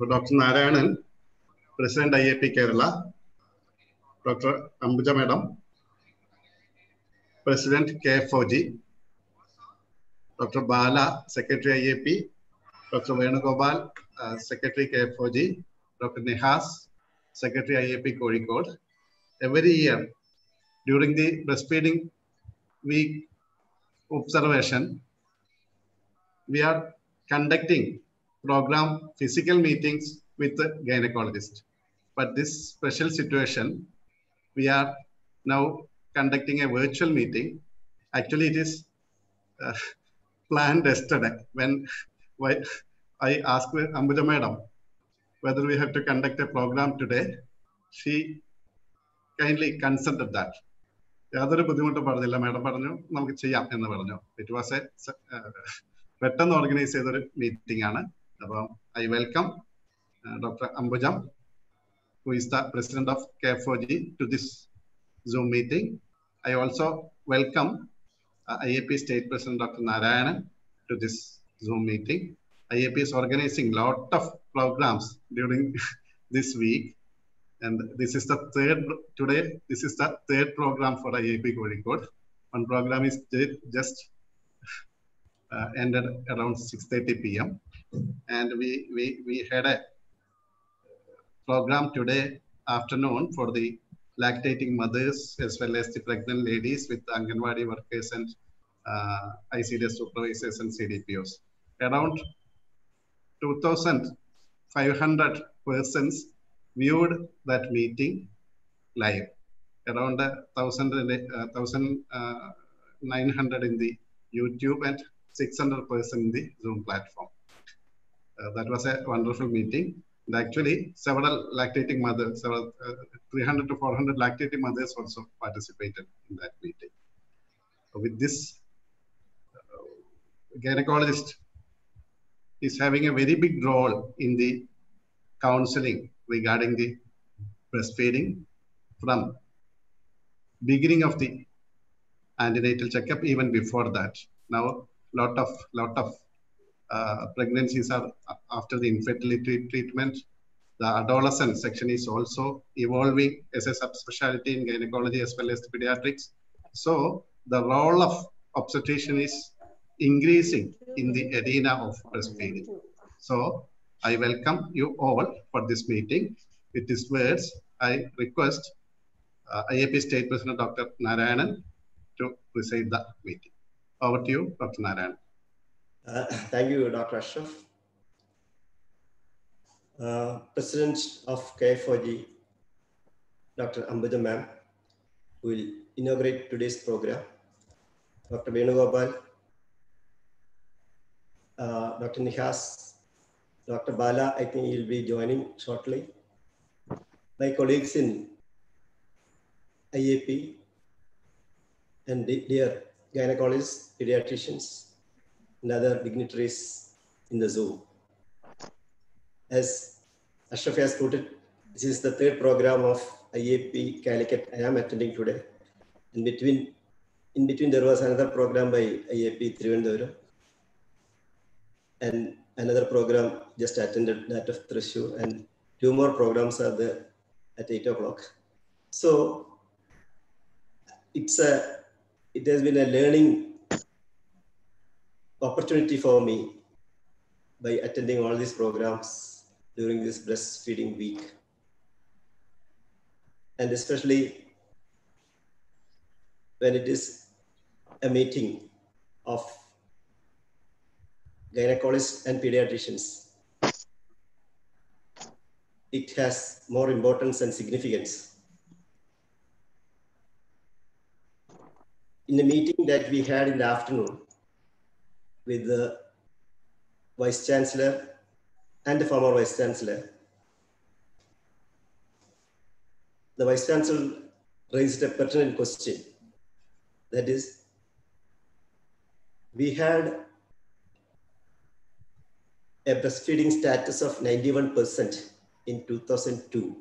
Doctor Narayanan president I A P Kerala doctor Ambuja madam president K F doctor Bala secretary I A P doctor Venugopal secretary K F doctor Nihas secretary I A P Kozhikode. Every year during the breastfeeding week observation, we are conducting program physical meetings with the gynecologist. But this special situation, we are now conducting a virtual meeting. Actually, it is uh, planned yesterday when I asked Ambuja Madam whether we have to conduct a program today. She kindly consented that. യാതൊരു ബുദ്ധിമുട്ടും പറഞ്ഞില്ല madam പറഞ്ഞു നമുക്ക് ചെയ്യാം എന്ന് പറഞ്ഞു it was a പെട്ടെന്ന് organise ചെയ്തൊരു മീറ്റിംഗ് ആണ് I welcome uh, Dr. Ambujam, who is the president of KFOG, to this Zoom meeting. I also welcome uh, IAP State President Dr. Narayana to this Zoom meeting. IAP is organizing lot of programs during this week. And this is the third, today, this is the third program for IAP Code. One program is just uh, ended around 6.30 p.m and we we we had a program today afternoon for the lactating mothers as well as the pregnant ladies with anganwadi workers and uh, icds supervisors and cdpos around 2500 persons viewed that meeting live. Around uh, 1,000, uh, 1,900 in the YouTube and 600 person in the Zoom platform. Uh, that was a wonderful meeting. And actually, several lactating mothers, several, 300 to 400 lactating mothers also participated in that meeting. with this, gynecologist is having a very big role in the counseling regarding the breastfeeding from beginning of the antenatal checkup even before that now lot of lot of uh, pregnancies are after the infertility treatment the adolescent section is also evolving as a subspecialty in gynecology as well as pediatrics so the role of obstetrician is increasing in the arena of breastfeeding so I welcome you all for this meeting. With these words, I request uh, IAP State President Dr. Narayanan to preside the meeting. Over to you, Dr. Narayanan. Uh, thank you, Dr. Ashraf. Uh, President of KFOG, Dr. Ambuja Ma'am, will inaugurate today's program. Dr. Venugopal, Dr. Nihas, Dr. Bala, I think he'll be joining shortly. My colleagues in IAP and dear gynecologists, pediatricians, and other dignitaries in the zoo. As Ashraf has quoted, this is the third program of IAP Calicut I am attending today. In between, in between there was another program by IAP Trivandrum. And another program just attended that of Thrissur and two more programs are there at eight o'clock. So it's a, it has been a learning opportunity for me by attending all these programs during this breastfeeding week. And especially when it is a meeting of gynecologists and pediatricians. It has more importance and significance. In the meeting that we had in the afternoon with the Vice Chancellor and the former Vice Chancellor, the Vice Chancellor raised a pertinent question. That is, we had a breastfeeding status of 91% in 2002.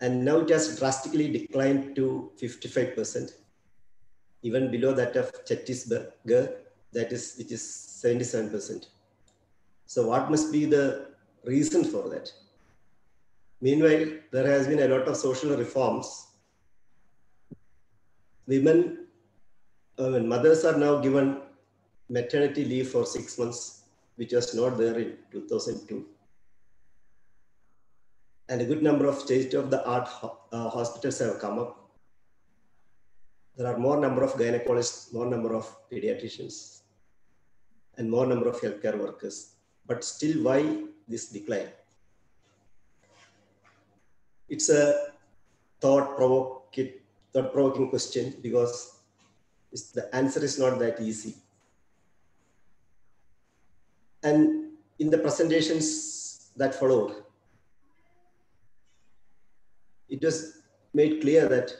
And now it has drastically declined to 55%, even below that of Chhattisgarh, that is, which 77%. So what must be the reason for that. Meanwhile, there has been a lot of social reforms. Women, I mean, mothers are now given maternity leave for six months, which was not there in 2002. And a good number of state-of-the-art uh, hospitals have come up. There are more number of gynecologists, more number of pediatricians, and more number of healthcare workers. But still, why this decline? It's a thought-provoking, thought-provoking question because the answer is not that easy. And in the presentations that followed, it was made clear that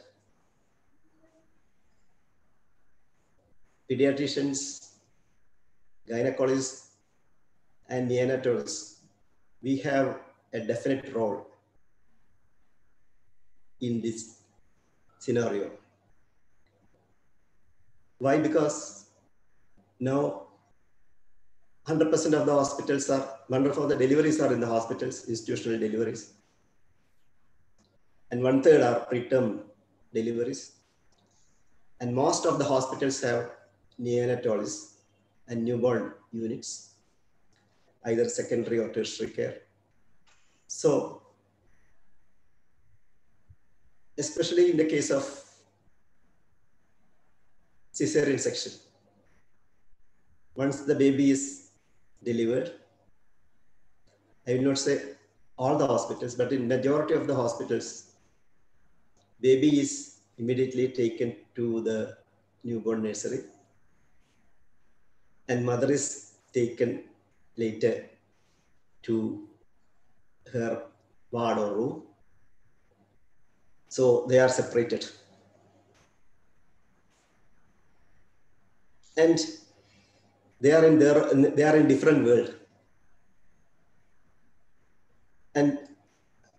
pediatricians, gynecologists, and neonatologists, we have a definite role in this scenario. Why? Because now 100% of the hospitals are, 100 of the deliveries are in the hospitals, institutional deliveries. And one third are preterm deliveries. And most of the hospitals have neonatologists and newborn units, either secondary or tertiary care. So, especially in the case of cesarean section, once the baby is delivered, I will not say all the hospitals, but in majority of the hospitals, baby is immediately taken to the newborn nursery and mother is taken later to her ward or room. So they are separated. And they are in their they are in different world. And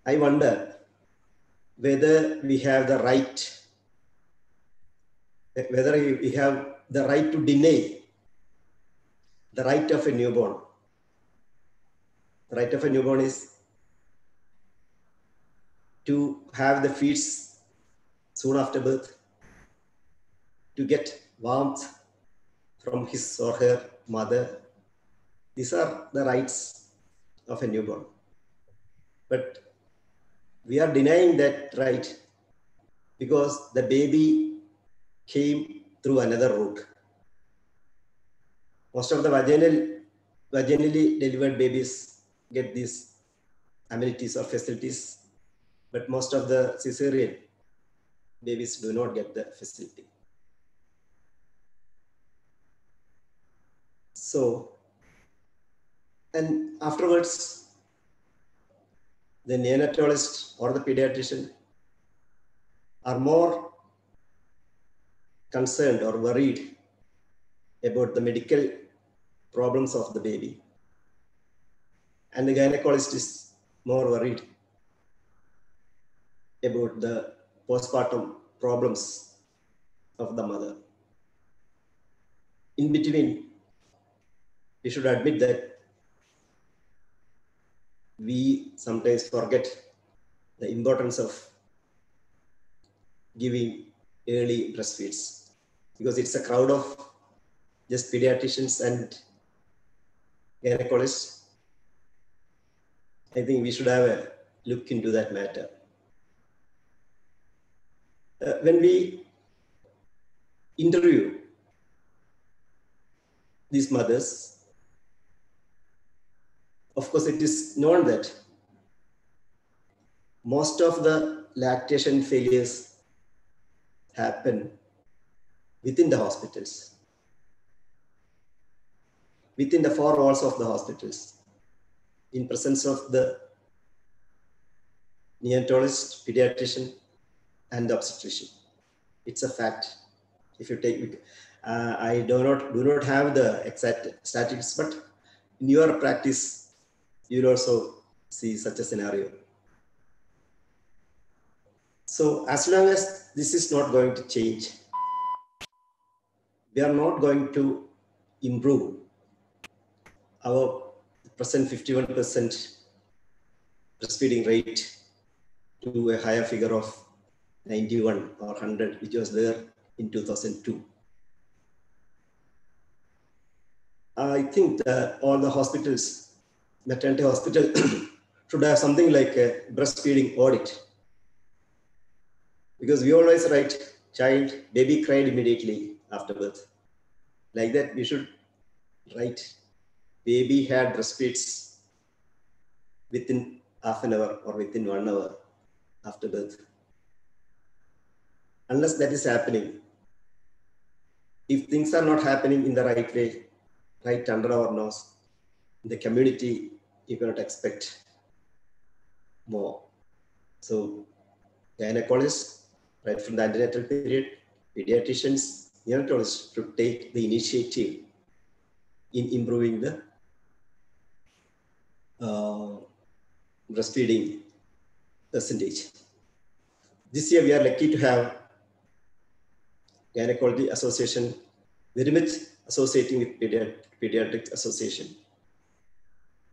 I wonder whether we have the right, whether we have the right to deny the right of a newborn. The right of a newborn is to have the feeds soon after birth, to get warmth from his or her mother. These are the rights of a newborn. But we are denying that right because the baby came through another route. Most of the vaginal, vaginally delivered babies get these amenities or facilities, but most of the cesarean babies do not get the facility. So, and afterwards, the neonatologist or the pediatrician are more concerned or worried about the medical problems of the baby. And the gynecologist is more worried about the postpartum problems of the mother. In between, we should admit that we sometimes forget the importance of giving early breastfeeds because it's a crowd of just pediatricians and I think we should have a look into that matter. Uh, when we interview these mothers, of course, it is known that most of the lactation failures happen within the hospitals, within the four walls of the hospitals, in presence of the neonatologist, pediatrician, and the obstetrician. It's a fact. If you take, uh, I do not do not have the exact statistics, but in your practice, you'll also see such a scenario. So as long as this is not going to change, we are not going to improve our present 51% breastfeeding rate to a higher figure of 91 or 100, which was there in 2002. I think that all the hospitals, maternity hospital, should have something like a breastfeeding audit. Because we always write child, baby cried immediately after birth. Like that, we should write baby had breastfeeds within half an hour or within one hour after birth. Unless that is happening, if things are not happening in the right way, right under our nose, the community, you cannot expect more. So, gynecologists, right from the antenatal period, pediatricians, neonatologists should take the initiative in improving the uh, breastfeeding percentage. This year, we are lucky to have Gynecology Association very much associating with Pediat Pediatric Association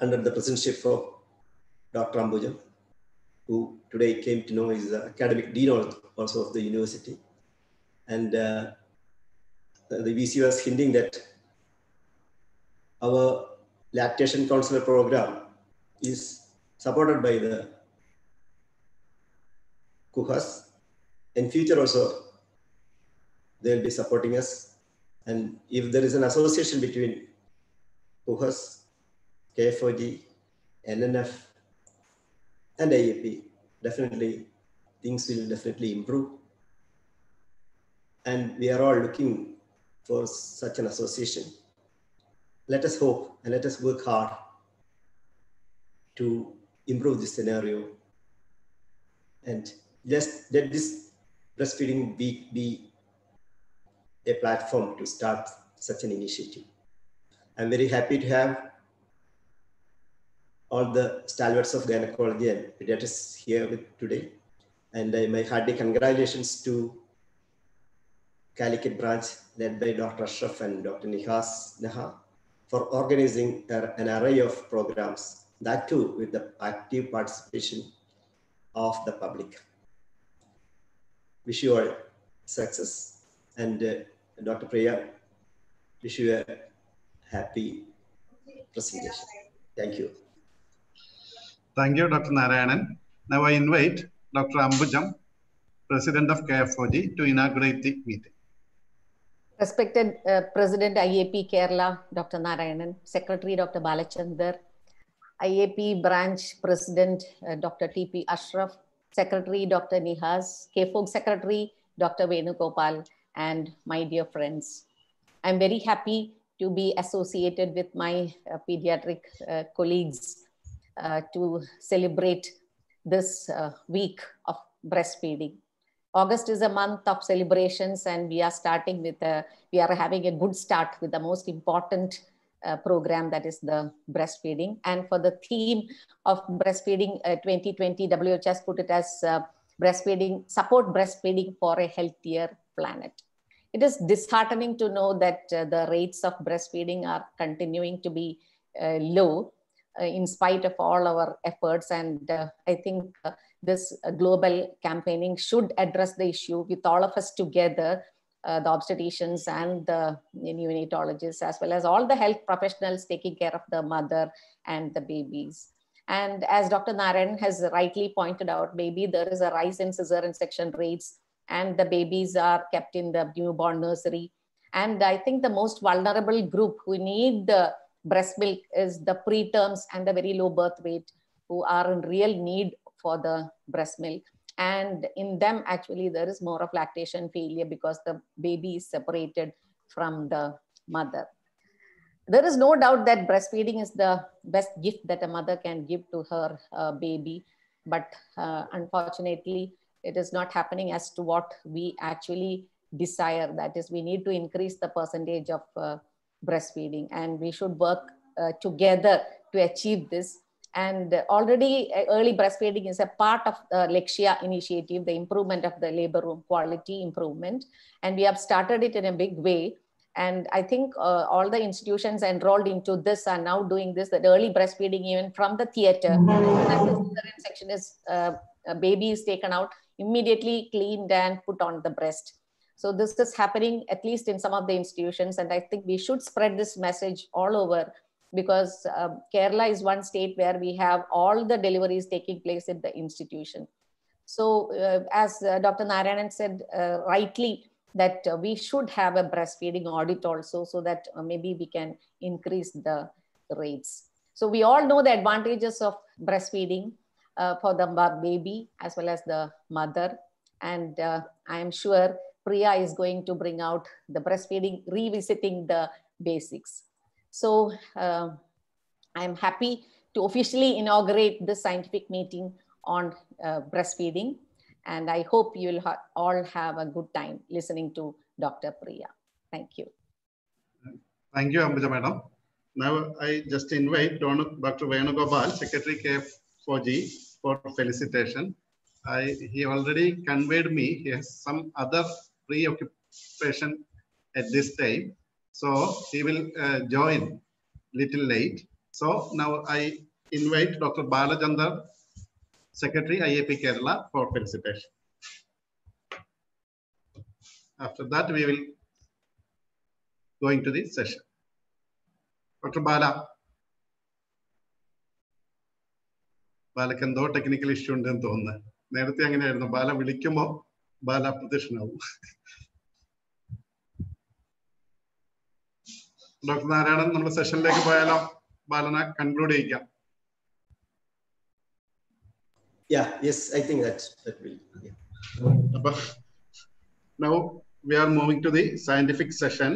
under the presidency of Dr. Ambujam, who today came to know is the academic dean also of the university. And uh, the VC was hinting that our lactation counselor program is supported by the KUHAS. In future also, they'll be supporting us. And if there is an association between KUHAS, KFOG, NNF, and IAP, definitely things will definitely improve. And we are all looking for such an association. Let us hope and let us work hard to improve this scenario and just let this breastfeeding week be a platform to start such an initiative. I'm very happy to have all the stalwarts of gynecology and pediatrics here with today. And uh, my hearty congratulations to Calicut branch led by Dr. Ashraf and Dr. Nihas Naha for organizing an array of programs, that too with the active participation of the public. Wish you all success. And uh, Dr. Priya, wish you a happy presentation. Thank you. Thank you, Dr. Narayanan. Now I invite Dr. Ambujam, President of KFOG, to inaugurate the meeting. Respected uh, President IAP Kerala, Dr. Narayanan, Secretary Dr. Balachandar, IAP Branch President uh, Dr. TP Ashraf, Secretary Dr. Nihas, KFOG Secretary Dr. Venugopal, and my dear friends. I'm very happy to be associated with my uh, pediatric uh, colleagues uh, to celebrate this uh, week of breastfeeding. August is a month of celebrations and we are starting with, a, we are having a good start with the most important uh, program that is the breastfeeding. And for the theme of breastfeeding uh, 2020, WHS put it as uh, breastfeeding, support breastfeeding for a healthier planet. It is disheartening to know that uh, the rates of breastfeeding are continuing to be uh, low in spite of all our efforts. And I think this global campaigning should address the issue with all of us together uh, the obstetricians and the neonatologists, as well as all the health professionals taking care of the mother and the babies. And as Dr. Narayan has rightly pointed out, maybe there is a rise in cesarean section rates and the babies are kept in the newborn nursery. And I think the most vulnerable group who need the breast milk is the preterms and the very low birth weight who are in real need for the breast milk and in them actually there is more of lactation failure because the baby is separated from the mother. There is no doubt that breastfeeding is the best gift that a mother can give to her uh, baby. But uh, unfortunately it is not happening as to what we actually desire. That is we need to increase the percentage of uh, breastfeeding. And we should work uh, together to achieve this and already uh, early breastfeeding is a part of the Lakshya initiative, the improvement of the labor room quality improvement. And we have started it in a big way. And I think uh, all the institutions enrolled into this are now doing this, that early breastfeeding even from the theater. the section is, uh, a baby is taken out, immediately cleaned and put on the breast. So this is happening at least in some of the institutions. And I think we should spread this message all over because uh, Kerala is one state where we have all the deliveries taking place in the institution. So uh, as uh, Dr. Narayanan said uh, rightly, that uh, we should have a breastfeeding audit also so that uh, maybe we can increase the rates. So we all know the advantages of breastfeeding for the baby as well as the mother. And I am sure Priya is going to bring out the breastfeeding, revisiting the basics. So uh, I'm happy to officially inaugurate this scientific meeting on uh, breastfeeding. And I hope you'll ha all have a good time listening to Dr. Priya. Thank you. Thank you, Ambuja Madam. Now I just invite Dr. Venugopal, Secretary KFOG for felicitation. I, he already conveyed me he has some other preoccupation at this time. So he will uh, join little late. So now I invite Dr. balajandar Secretary IAP Kerala for felicitation. After that, we will going to the session. Dr. Bala. ബാലക്ക് എന്തോ technical issue ഉണ്ടെന്ന് തോന്നുന്നത് നേരത്തെ അങ്ങനെയായിരുന്നു ബാല വിളിക്കുമ്പോൾ ബാല അപ്രത്യക്ഷനാവും doctor Narayanan നമ്മുടെ സെഷനിലേക്ക് പോയാലോ ബാലനെ കൺക്ലൂഡ് ചെയ്യിക്കാം Yeah, yes, I think that that will. Yeah. അപ്പൊ now we are moving to the scientific session.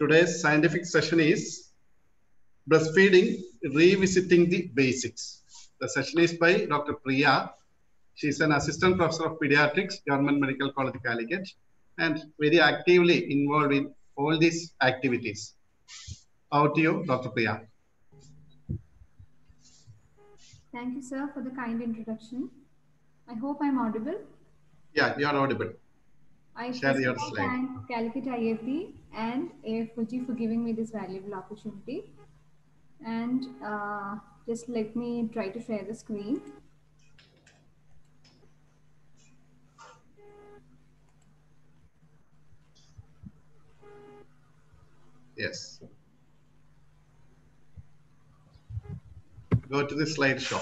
Today's scientific session is breastfeeding, revisiting the basics. The session is by Dr. Priya. She's an assistant professor of pediatrics, Government Medical College Calicut, and very actively involved in all these activities. Out to you, Dr. Priya. Thank you, sir, for the kind introduction. I hope I'm audible. Yeah, you are audible. I Share your slide. thank Calicut and AFOG for giving me this valuable opportunity. And uh, just let me try to share the screen. Yes. Go to the slideshow.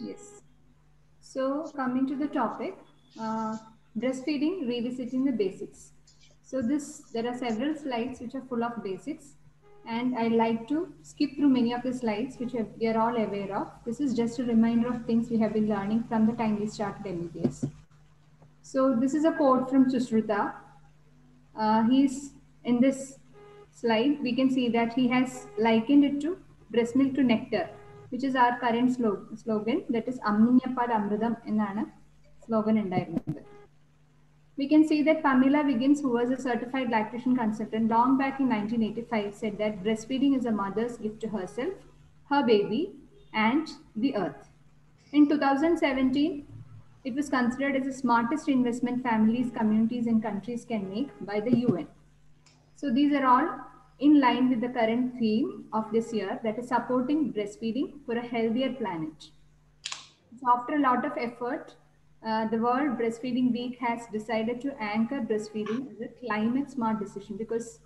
Yes. So coming to the topic, uh, breastfeeding, revisiting the basics. So this, there are several slides which are full of basics and I like to skip through many of the slides which we are all aware of. This is just a reminder of things we have been learning from the time we started MBBS. So this is a quote from Susruta. Uh, he's in this slide, we can see that he has likened it to breast milk to nectar, which is our current slog slogan. That is അമ്മിഞ്ഞപ്പാൽ അമൃതം എന്നാണ് slogan ഉണ്ടായിരുന്നത്. We can see that Pamela Wiggins, who was a certified lactation consultant long back in 1985, said that breastfeeding is a mother's gift to herself, her baby, and the earth. In 2017, it was considered as the smartest investment families, communities, and countries can make by the UN. So these are all in line with the current theme of this year, that is supporting breastfeeding for a healthier planet. So after a lot of effort, uh, the World Breastfeeding Week has decided to anchor breastfeeding as a climate smart decision because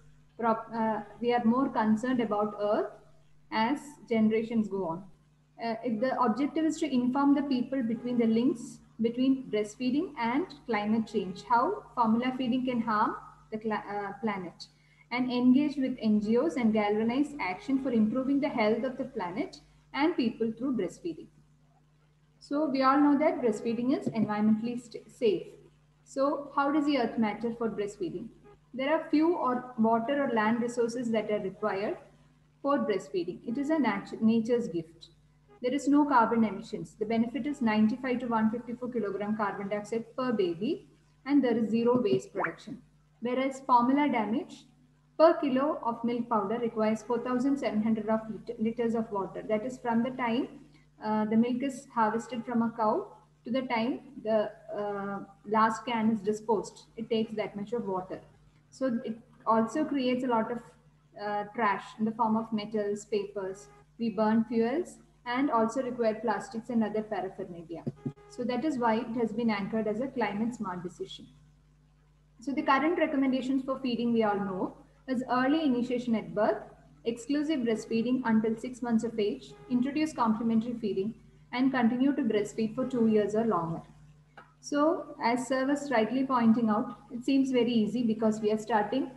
uh, we are more concerned about Earth as generations go on. Uh, if the objective is to inform the people between the links between breastfeeding and climate change, how formula feeding can harm the uh, planet, and engage with NGOs and galvanize action for improving the health of the planet and people through breastfeeding. So we all know that breastfeeding is environmentally safe. So how does the earth matter for breastfeeding? There are few or water or land resources that are required for breastfeeding. It is a natu- nature's gift. There is no carbon emissions. The benefit is 95 to 154 kilogram carbon dioxide per baby, and there is zero waste production. Whereas formula damage per kilo of milk powder requires 4,700 of lit- liters of water. That is from the time uh, the milk is harvested from a cow to the time the uh, last can is disposed, it takes that much of water. So it also creates a lot of uh, trash in the form of metals, papers. We burn fuels and also require plastics and other paraphernalia. So that is why it has been anchored as a climate smart decision. So the current recommendations for feeding we all know is early initiation at birth, exclusive breastfeeding until six months of age, introduce complementary feeding, and continue to breastfeed for two years or longer. So as Sir was rightly pointing out, it seems very easy because we are starting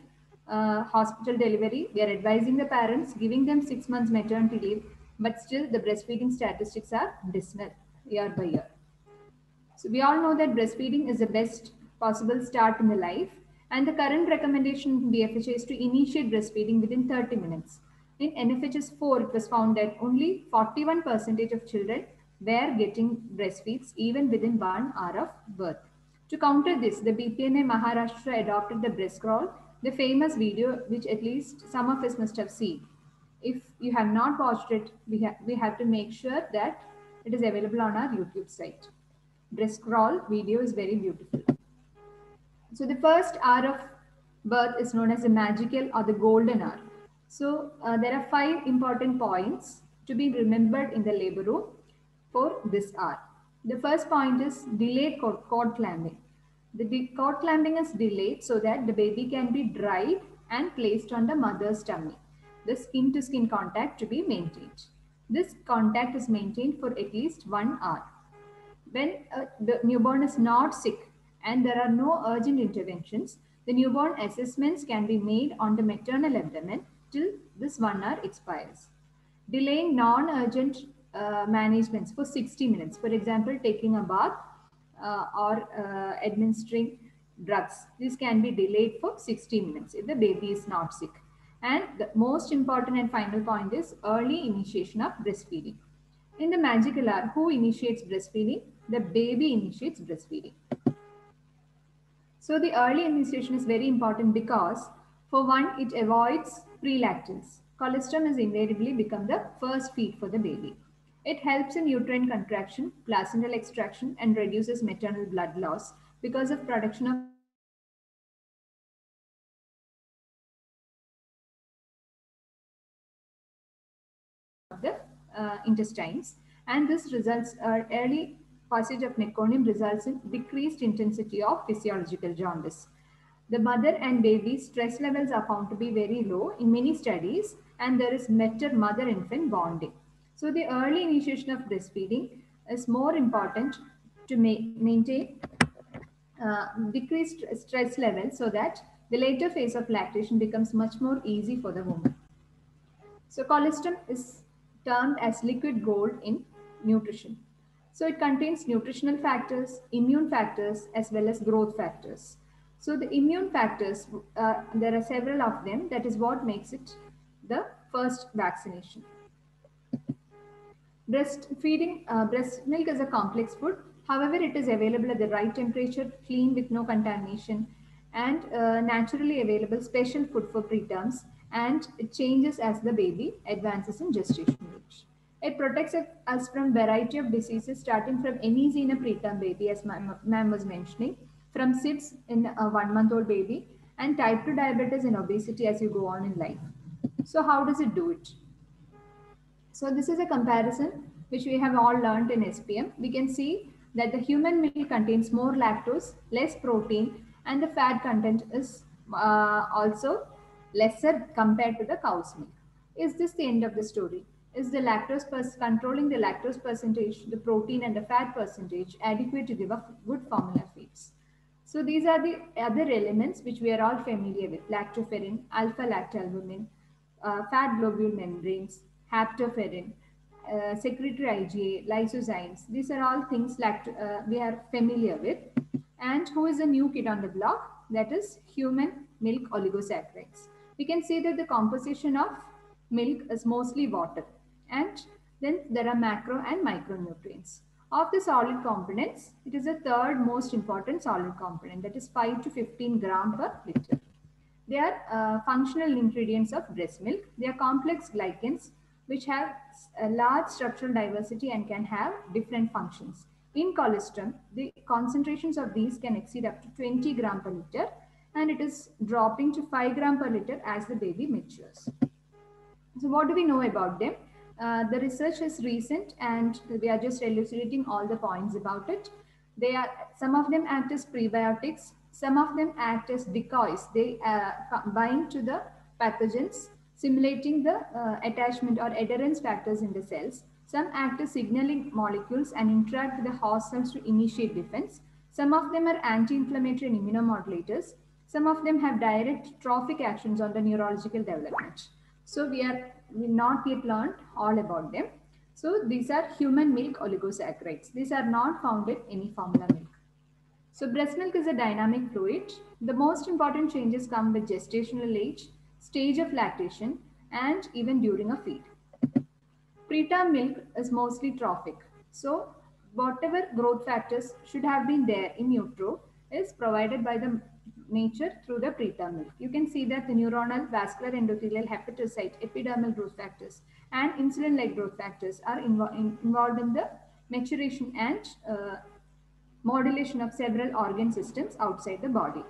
uh, hospital delivery. We are advising the parents, giving them six months maternity leave, but still the breastfeeding statistics are dismal year by year. So we all know that breastfeeding is the best possible start in the life. And the current recommendation in BFHI is to initiate breastfeeding within 30 minutes. In NFHS 4, it was found that only 41% of children were getting breastfeeds even within one hour of birth. To counter this, the BPNI Maharashtra adopted the breast crawl, the famous video which at least some of us must have seen. If you have not watched it, we, ha we have to make sure that it is available on our YouTube site. Breast crawl video is very beautiful. So the first hour of birth is known as the magical or the golden hour. So uh, there are five important points to be remembered in the labor room for this hour. The first point is delayed cord, cord clamping. The cord clamping is delayed so that the baby can be dried and placed on the mother's tummy. The skin to skin contact to be maintained. This contact is maintained for at least one hour. When uh, the newborn is not sick and there are no urgent interventions, the newborn assessments can be made on the maternal abdomen till this one hour expires. Delaying non-urgent uh, managements for 60 minutes, for example, taking a bath uh, or uh, administering drugs. This can be delayed for 60 minutes if the baby is not sick. And the most important and final point is early initiation of breastfeeding. In the magical hour, who initiates breastfeeding? The baby initiates breastfeeding. So the early initiation is very important because for one, it avoids prelacteals. Colostrum has invariably become the first feed for the baby. It helps in uterine contraction, placental extraction, and reduces maternal blood loss because of production of the uh, intestines. And this results, uh, early passage of meconium results in decreased intensity of physiological jaundice. The mother and baby stress levels are found to be very low in many studies, and there is better mother-infant bonding. So the early initiation of breastfeeding is more important to ma maintain uh, decreased stress levels so that the later phase of lactation becomes much more easy for the woman. So colostrum is termed as liquid gold in nutrition. So it contains nutritional factors, immune factors, as well as growth factors. So the immune factors, uh, there are several of them. That is what makes it the first vaccination. Breastfeeding, uh, breast milk is a complex food. However, it is available at the right temperature, clean with no contamination, and uh, naturally available special food for preterms, and it changes as the baby advances in gestation age. It protects us from variety of diseases starting from any in a preterm baby, as ma'am was mentioning, from SIDS in a one-month-old baby, and type 2 diabetes and obesity as you go on in life. So how does it do it? So this is a comparison which we have all learned in SPM. We can see that the human milk contains more lactose, less protein, and the fat content is uh, also lesser compared to the cow's milk. Is this the end of the story? Is the lactose controlling the lactose percentage, the protein and the fat percentage adequate to give a good formula feeds? So these are the other elements which we are all familiar with, lactoferrin, alpha-lactalbumin, uh, fat globule membranes, haptocorrin, uh, secretory IgA, lysozymes. These are all things uh, we are familiar with. And who is a new kid on the block? That is human milk oligosaccharides. We can see that the composition of milk is mostly water. And then there are macro and micronutrients. Of the solid components, it is the third most important solid component, that is 5 to 15 gram per liter. They are uh, functional ingredients of breast milk. They are complex glycans which have a large structural diversity and can have different functions. In colostrum, the concentrations of these can exceed up to 20 gram per liter and it is dropping to 5 gram per liter as the baby matures. So what do we know about them? Uh, the research is recent and we are just elucidating all the points about it. They are, some of them act as prebiotics, some of them act as decoys. They uh, bind to the pathogens, simulating the uh, attachment or adherence factors in the cells. Some act as signaling molecules and interact with the host cells to initiate defense. Some of them are anti-inflammatory and immunomodulators. Some of them have direct trophic actions on the neurological development. So we are we not yet learned all about them. So these are human milk oligosaccharides. These are not found in any formula milk. So breast milk is a dynamic fluid. The most important changes come with gestational age, stage of lactation, and even during a feed. Preterm milk is mostly trophic. So whatever growth factors should have been there in utero is provided by the nature through the preterm. You can see that the neuronal, vascular endothelial, hepatocyte, epidermal growth factors, and insulin-like growth factors are in, involved in the maturation and uh, modulation of several organ systems outside the body.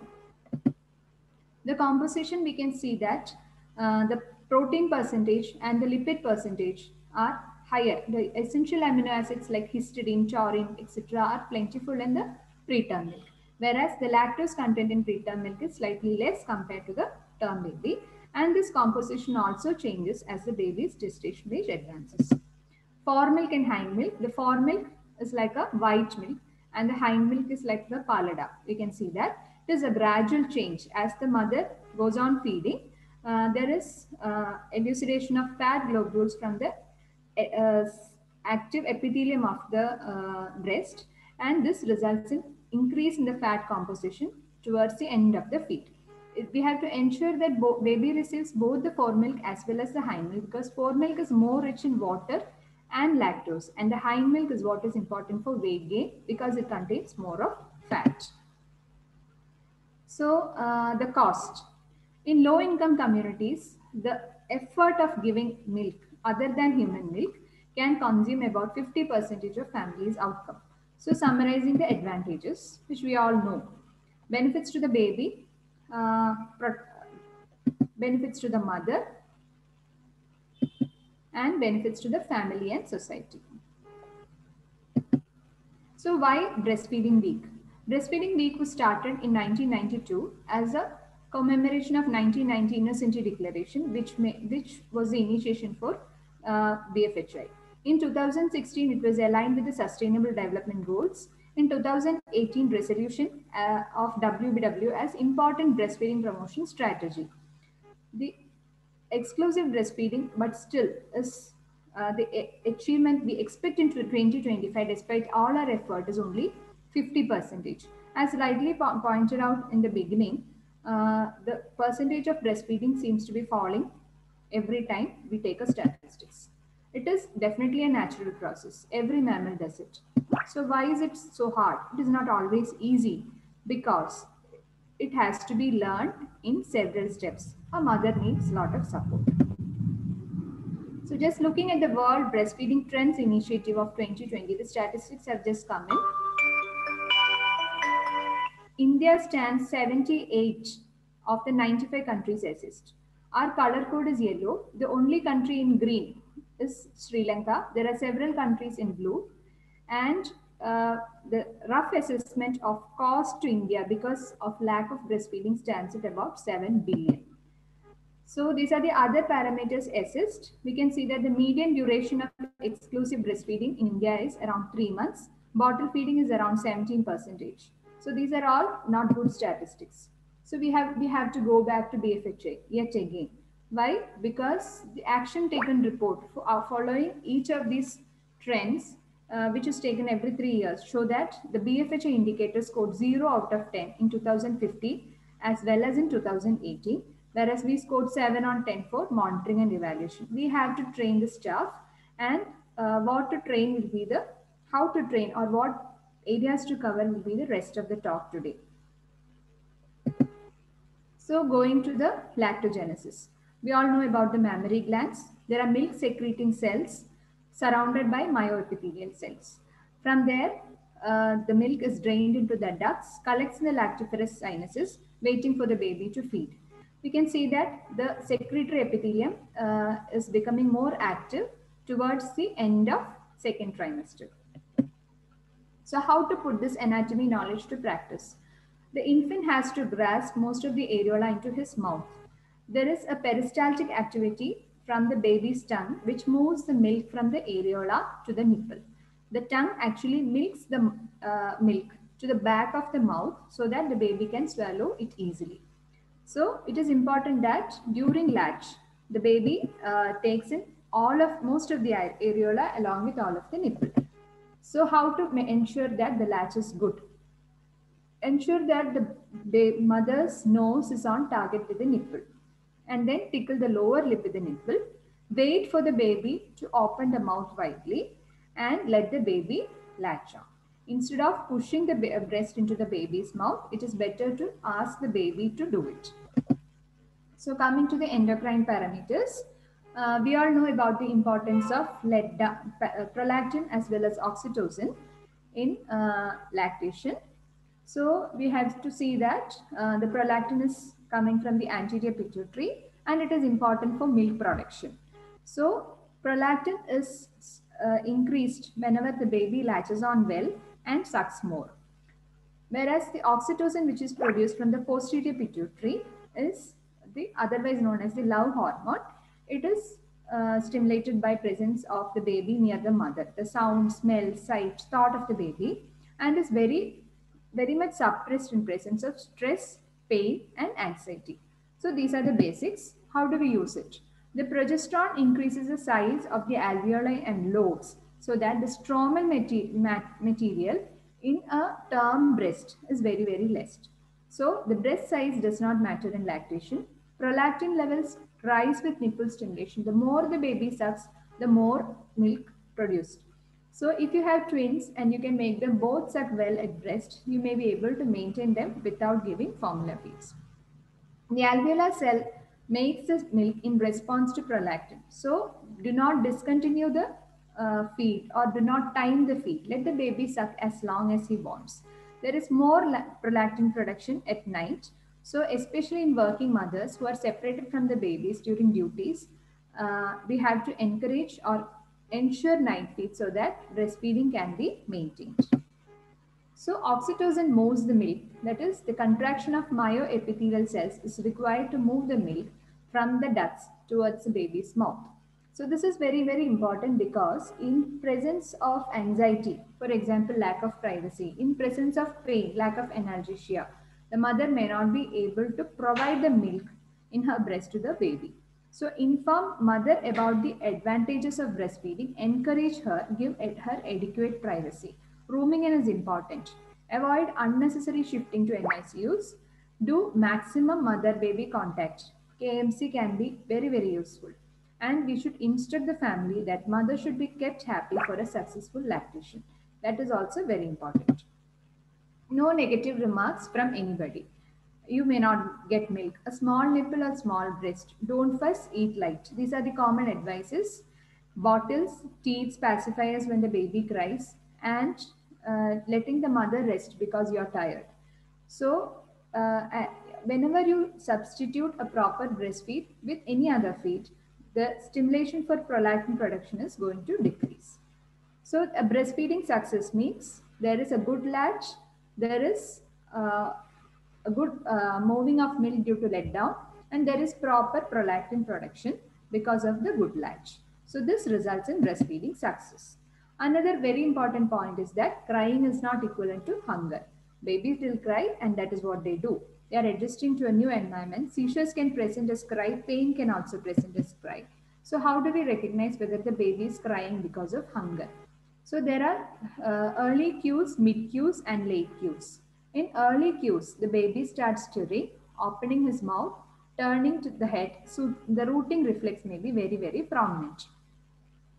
The composition, we can see that uh, the protein percentage and the lipid percentage are higher. The essential amino acids like histidine, taurine, etc. are plentiful in the preterm milk. Whereas the lactose content in preterm milk is slightly less compared to the term baby. And this composition also changes as the baby's gestation age advances. Fore milk and hind milk. The fore milk is like a white milk and the hind milk is like the pallida. You can see that it is a gradual change as the mother goes on feeding. Uh, there is uh, elucidation of fat globules from the uh, active epithelium of the uh, breast and this results in increase in the fat composition towards the end of the feed. We have to ensure that baby receives both the fore milk as well as the hind milk because fore milk is more rich in water and lactose and the hind milk is what is important for weight gain because it contains more of fat. So uh, the cost. In low income communities, the effort of giving milk other than human milk can consume about 50% of family's outcome. So summarizing the advantages, which we all know. Benefits to the baby, uh, benefits to the mother, and benefits to the family and society. So why Breastfeeding Week? Breastfeeding Week was started in 1992 as a commemoration of 1990 Innocenti Declaration, which, may, which was the initiation for uh, BFHI. In 2016, it was aligned with the Sustainable Development Goals. In 2018, resolution uh, of WBW as important breastfeeding promotion strategy. The exclusive breastfeeding, but still is uh, the achievement we expect into 2025, despite all our effort, is only 50 percentage. As rightly po pointed out in the beginning, uh, the percentage of breastfeeding seems to be falling every time we take a statistics. It is definitely a natural process. Every mammal does it. So why is it so hard? It is not always easy because it has to be learned in several steps. A mother needs a lot of support. So just looking at the World Breastfeeding Trends Initiative of 2020, the statistics have just come in. India stands 78 of the 95 countries assessed. Our color code is yellow. The only country in green is Sri Lanka. There are several countries in blue. And uh, the rough assessment of cost to India because of lack of breastfeeding stands at about 7 billion. So these are the other parameters assessed. We can see that the median duration of exclusive breastfeeding in India is around three months. Bottle feeding is around 17 percentage. So these are all not good statistics. So we have, we have to go back to BFHI yet again. Why? Because the action taken report uh, following each of these trends, uh, which is taken every three years, show that the BFHI indicator scored 0 out of 10 in 2050 as well as in 2018, whereas we scored 7 on 10 for monitoring and evaluation. We have to train the staff and uh, what to train will be the, how to train or what areas to cover will be the rest of the talk today. So going to the lactogenesis. We all know about the mammary glands. There are milk secreting cells surrounded by myoepithelial cells. From there, uh, the milk is drained into the ducts, collects in the lactiferous sinuses, waiting for the baby to feed. We can see that the secretory epithelium uh, is becoming more active towards the end of second trimester. So how to put this anatomy knowledge to practice? The infant has to grasp most of the areola into his mouth. There is a peristaltic activity from the baby's tongue which moves the milk from the areola to the nipple. The tongue actually milks the uh, milk to the back of the mouth so that the baby can swallow it easily. So it is important that during latch, the baby uh, takes in all of most of the areola along with all of the nipple. So how to ensure that the latch is good? Ensure that the mother's nose is on target with the nipple and then tickle the lower lip with the nipple. Wait for the baby to open the mouth widely and let the baby latch on. Instead of pushing the breast into the baby's mouth, it is better to ask the baby to do it. So coming to the endocrine parameters, uh, we all know about the importance of prolactin as well as oxytocin in uh, lactation. So we have to see that uh, the prolactin is coming from the anterior pituitary and it is important for milk production. So prolactin is uh, increased whenever the baby latches on well and sucks more. Whereas the oxytocin which is produced from the posterior pituitary is the otherwise known as the love hormone. It is uh, stimulated by presence of the baby near the mother, the sound, smell, sight, thought of the baby and is very, very much suppressed in presence of stress, pain and anxiety. So these are the basics. How do we use it? The progesterone increases the size of the alveoli and lobes so that the stromal material in a term breast is very, very less. So the breast size does not matter in lactation. Prolactin levels rise with nipple stimulation. The more the baby sucks, the more milk produced. So if you have twins and you can make them both suck well at breast, you may be able to maintain them without giving formula feeds. The alveolar cell makes the milk in response to prolactin. So do not discontinue the uh, feed or do not time the feed. Let the baby suck as long as he wants. There is more prolactin production at night. So especially in working mothers who are separated from the babies during duties, uh, we have to encourage or ensure night feed so that breastfeeding can be maintained. So oxytocin moves the milk, that is the contraction of myoepithelial cells is required to move the milk from the ducts towards the baby's mouth. So this is very, very important because in presence of anxiety, for example, lack of privacy, in presence of pain, lack of analgesia, the mother may not be able to provide the milk in her breast to the baby. So inform mother about the advantages of breastfeeding, encourage her, give her adequate privacy. Rooming in is important. Avoid unnecessary shifting to NICUs. Do maximum mother-baby contact. KMC can be very, very useful and we should instruct the family that mother should be kept happy for a successful lactation. That is also very important. No negative remarks from anybody. You may not get milk. A small nipple or small breast. Don't fuss, eat light. These are the common advices. Bottles, teats, pacifiers when the baby cries and uh, letting the mother rest because you're tired. So uh, whenever you substitute a proper breastfeed with any other feed, the stimulation for prolactin production is going to decrease. So a breastfeeding success means there is a good latch, there is uh, a good uh, moving of milk due to letdown, and there is proper prolactin production because of the good latch. So this results in breastfeeding success. Another very important point is that crying is not equivalent to hunger. Babies will cry and that is what they do. They are adjusting to a new environment. Seizures can present as cry. Pain can also present as cry. So how do we recognize whether the baby is crying because of hunger? So there are uh, early cues, mid cues and late cues. In early cues, the baby starts stirring, opening his mouth, turning to the head. So the rooting reflex may be very, very prominent.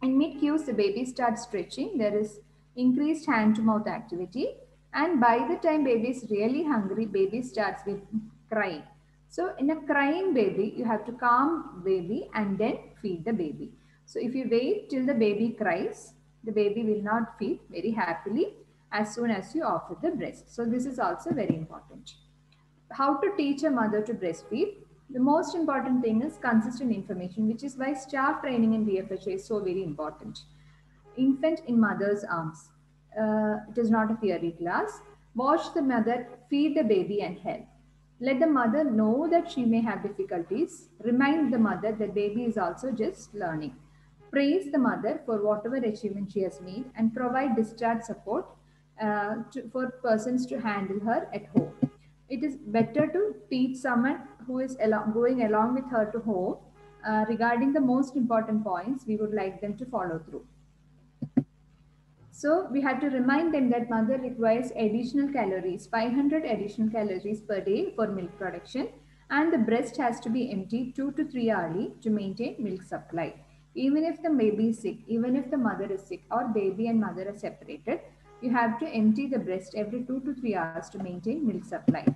In mid cues, the baby starts stretching. There is increased hand to mouth activity and by the time baby is really hungry, baby starts with crying. So in a crying baby, you have to calm baby and then feed the baby. So if you wait till the baby cries, the baby will not feed very happily. As soon as you offer the breast. So this is also very important. How to teach a mother to breastfeed? The most important thing is consistent information, which is why staff training in BFHI is so very important. Infant in mother's arms. Uh, it is not a theory class. Watch the mother feed the baby and help. Let the mother know that she may have difficulties. Remind the mother that baby is also just learning. Praise the mother for whatever achievement she has made and provide discharge support uh, to, for persons to handle her at home. It is better to teach someone who is along, going along with her to home uh, regarding the most important points we would like them to follow through. So we had to remind them that mother requires additional calories, 500 additional calories per day for milk production and the breast has to be emptied two to three hourly to maintain milk supply. Even if the baby is sick, even if the mother is sick or baby and mother are separated, you have to empty the breast every two to three hours to maintain milk supply.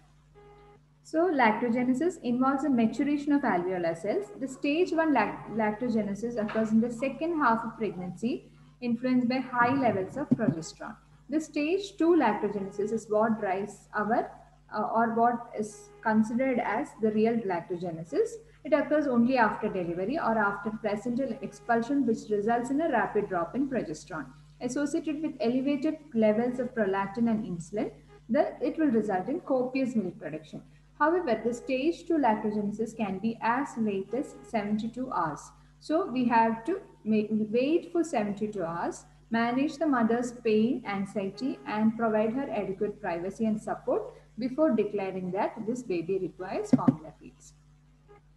So lactogenesis involves a maturation of alveolar cells. The stage one lact lactogenesis occurs in the second half of pregnancy influenced by high levels of progesterone. The stage 2 lactogenesis is what drives our uh, or what is considered as the real lactogenesis. It occurs only after delivery or after placental expulsion which results in a rapid drop in progesterone. Associated with elevated levels of prolactin and insulin, the, it will result in copious milk production. However, the stage 2 lactogenesis can be as late as 72 hours. So we have to make, wait for 72 hours, manage the mother's pain, anxiety, and provide her adequate privacy and support before declaring that this baby requires formula feeds.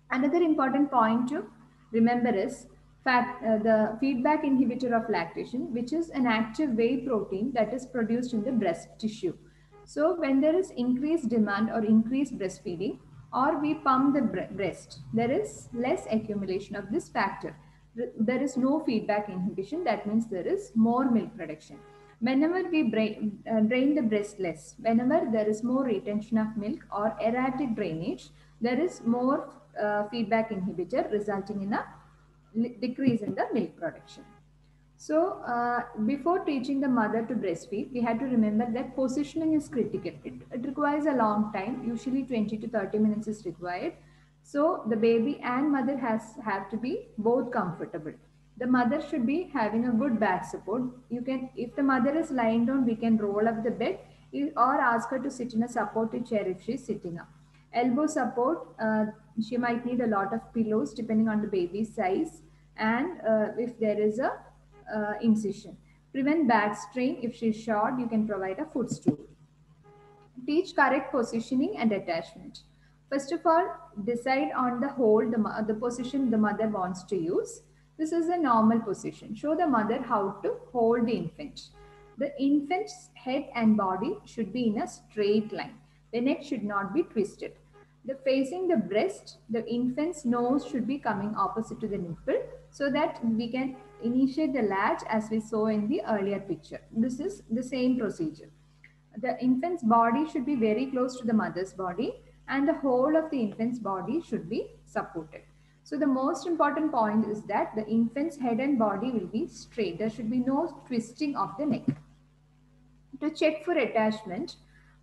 Another important point to remember is fat, uh, the feedback inhibitor of lactation, which is an active whey protein that is produced in the breast tissue. So when there is increased demand or increased breastfeeding, or we pump the breast, there is less accumulation of this factor. There is no feedback inhibition. That means there is more milk production. Whenever we drain, uh, drain the breast less, whenever there is more retention of milk or erratic drainage, there is more uh, feedback inhibitor resulting in a decrease in the milk production. So uh, before teaching the mother to breastfeed, we had to remember that positioning is critical. It, it, requires a long time, usually 20 to 30 minutes is required. So the baby and mother has have to be both comfortable. The mother should be having a good back support. You can, if the mother is lying down, we can roll up the bed or ask her to sit in a supported chair if she's sitting up. Elbow support, uh, she might need a lot of pillows depending on the baby's size. And uh, if there is a uh, incision. Prevent back strain. If she's short, you can provide a footstool. Teach correct positioning and attachment. First of all, decide on the hold, the, the position the mother wants to use. This is a normal position. Show the mother how to hold the infant. The infant's head and body should be in a straight line. The neck should not be twisted. The facing the breast, the infant's nose should be coming opposite to the nipple so that we can initiate the latch as we saw in the earlier picture. This is the same procedure. The infant's body should be very close to the mother's body and the whole of the infant's body should be supported. So the most important point is that the infant's head and body will be straight. There should be no twisting of the neck. To check for attachment,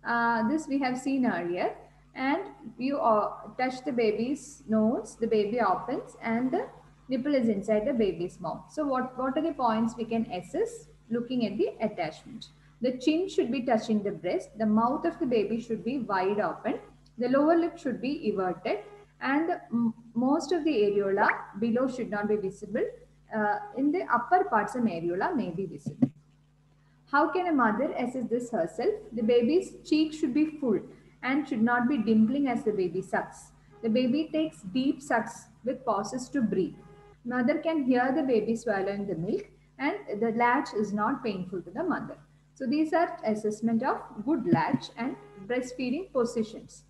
uh, this we have seen earlier and you uh, touch the baby's nose, the baby opens and the nipple is inside the baby's mouth. So what, what are the points we can assess looking at the attachment? The chin should be touching the breast. The mouth of the baby should be wide open. The lower lip should be everted and most of the areola below should not be visible. Uh, in the upper parts of the areola may be visible. How can a mother assess this herself? The baby's cheek should be full and should not be dimpling as the baby sucks. The baby takes deep sucks with pauses to breathe. Mother can hear the baby swallowing the milk and the latch is not painful to the mother. So these are assessment of good latch and breastfeeding positions.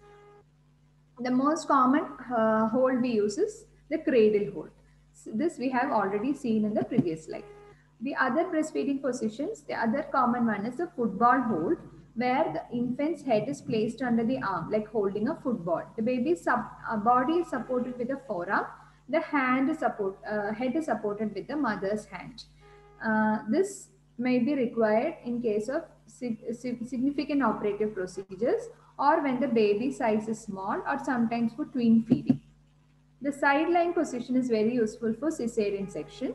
The most common uh, hold we use is the cradle hold. So this we have already seen in the previous slide. The other breastfeeding positions, the other common one is the football hold where the infant's head is placed under the arm like holding a football. The baby's sub, uh, body is supported with a forearm the hand support, uh, head is supported with the mother's hand. Uh, this may be required in case of significant operative procedures or when the baby size is small or sometimes for twin feeding. The sideline position is very useful for cesarean section,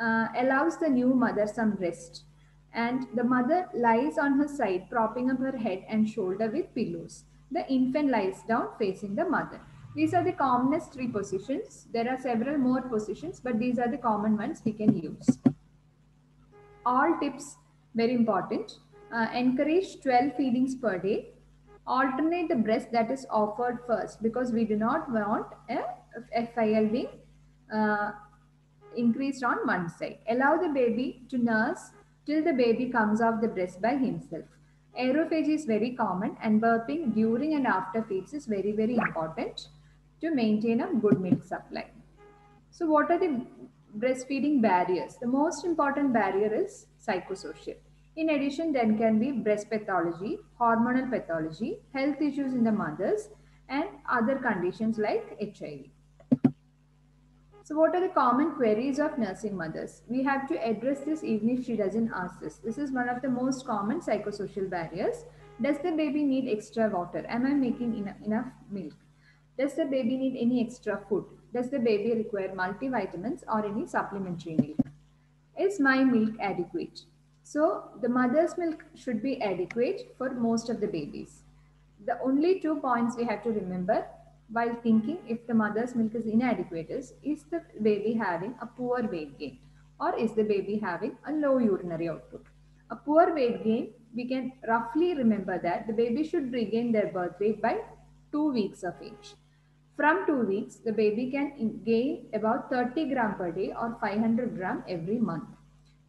uh, allows the new mother some rest and the mother lies on her side propping up her head and shoulder with pillows. The infant lies down facing the mother. These are the commonest three positions. There are several more positions, but these are the common ones we can use. All tips, very important. Uh, encourage 12 feedings per day. Alternate the breast that is offered first because we do not want a FIL being uh, increased on one side. Allow the baby to nurse till the baby comes off the breast by himself. Aerophagy is very common and burping during and after feeds is very, very important to maintain a good milk supply. So what are the breastfeeding barriers? The most important barrier is psychosocial. In addition, there can be breast pathology, hormonal pathology, health issues in the mothers, and other conditions like HIV. So what are the common queries of nursing mothers? We have to address this even if she doesn't ask this. This is one of the most common psychosocial barriers. Does the baby need extra water? Am I making enough milk? Does the baby need any extra food? Does the baby require multivitamins or any supplementary milk? Is my milk adequate? So the mother's milk should be adequate for most of the babies. The only two points we have to remember while thinking if the mother's milk is inadequate is, is the baby having a poor weight gain or is the baby having a low urinary output? A poor weight gain, we can roughly remember that the baby should regain their birth weight by two weeks of age. From two weeks, the baby can gain about 30 gram per day or 500 gram every month.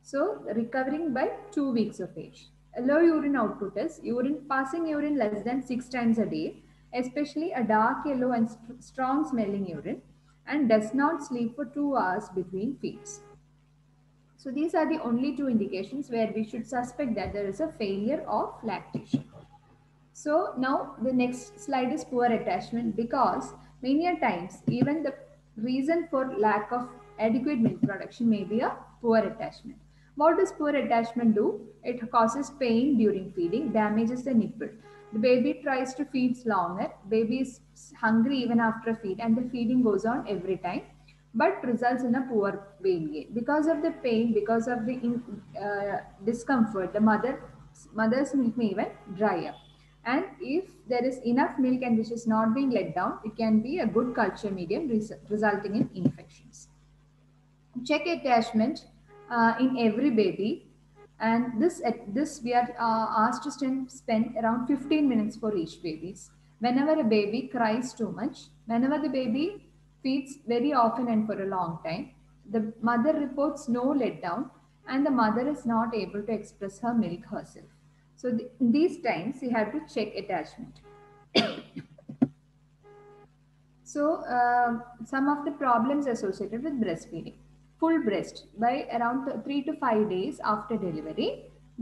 So recovering by two weeks of age. A low urine output is urine passing urine less than six times a day especially a dark yellow and st strong smelling urine and does not sleep for two hours between feeds. So these are the only two indications where we should suspect that there is a failure of lactation. So now the next slide is poor attachment because many a times even the reason for lack of adequate milk production may be a poor attachment. What does poor attachment do? It causes pain during feeding, damages the nipple. The baby tries to feed longer. Baby is hungry even after a feed and the feeding goes on every time but results in a poor weight gain. Because of the pain, because of the uh, discomfort, the mother, mother's milk may even dry up. And if there is enough milk and which is not being let down, it can be a good culture medium res resulting in infections. Check attachment uh, in every baby and this, at this we are uh, asked to spend around 15 minutes for each babies. Whenever a baby cries too much, whenever the baby feeds very often and for a long time, the mother reports no letdown and the mother is not able to express her milk herself. So th these times you have to check attachment. so uh, some of the problems associated with breastfeeding full breast by around three to five days after delivery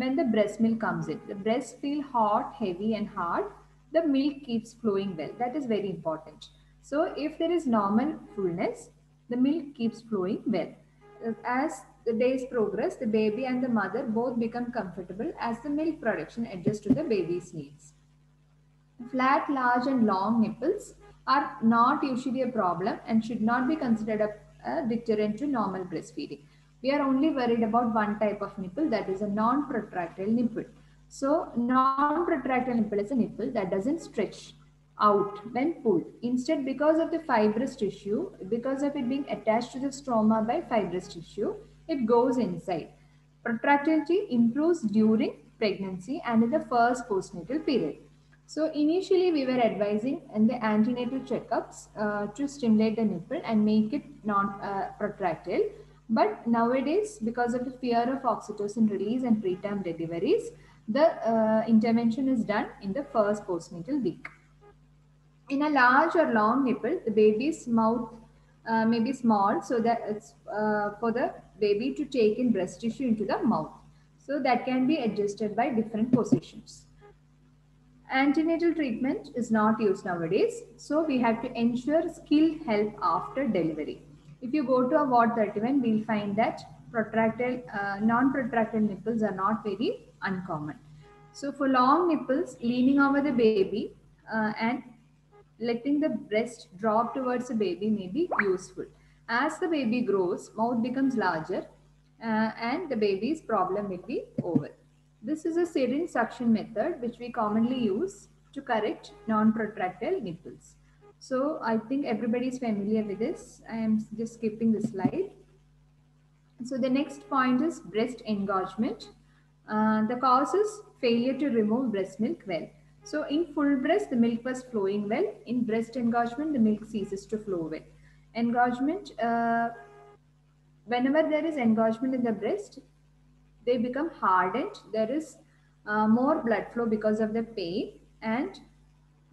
when the breast milk comes in. The breast feel hot, heavy and hard. The milk keeps flowing well. That is very important. So if there is normal fullness, the milk keeps flowing well. As the days progress, the baby and the mother both become comfortable as the milk production adjusts to the baby's needs. Flat, large and long nipples are not usually a problem and should not be considered a a deterrent to normal breastfeeding. We are only worried about one type of nipple that is a non-protractile nipple. So non-protractile nipple is a nipple that doesn't stretch out when pulled. Instead, because of the fibrous tissue, because of it being attached to the stroma by fibrous tissue, it goes inside. Protractility improves during pregnancy and in the first postnatal period. So initially we were advising in the antenatal checkups uh, to stimulate the nipple and make it non-protractile. Uh, but nowadays, because of the fear of oxytocin release and preterm deliveries, the uh, intervention is done in the first postnatal week. In a large or long nipple, the baby's mouth uh, may be small so that it's uh, for the baby to take in breast tissue into the mouth. So that can be adjusted by different positions antenatal treatment is not used nowadays. So we have to ensure skilled help after delivery. If you go to a ward 31, we'll find that protracted, uh, non-protracted nipples are not very uncommon. So for long nipples, leaning over the baby uh, and letting the breast drop towards the baby may be useful. As the baby grows, mouth becomes larger uh, and the baby's problem will be over. This is a syringe suction method which we commonly use to correct non-protractile nipples. So I think everybody is familiar with this. I am just skipping the slide. So the next point is breast engorgement. Uh, the cause is failure to remove breast milk well. So in full breast, the milk was flowing well. In breast engorgement, the milk ceases to flow well. Engorgement, uh, whenever there is engorgement in the breast, they become hardened. There is uh, more blood flow because of the pain and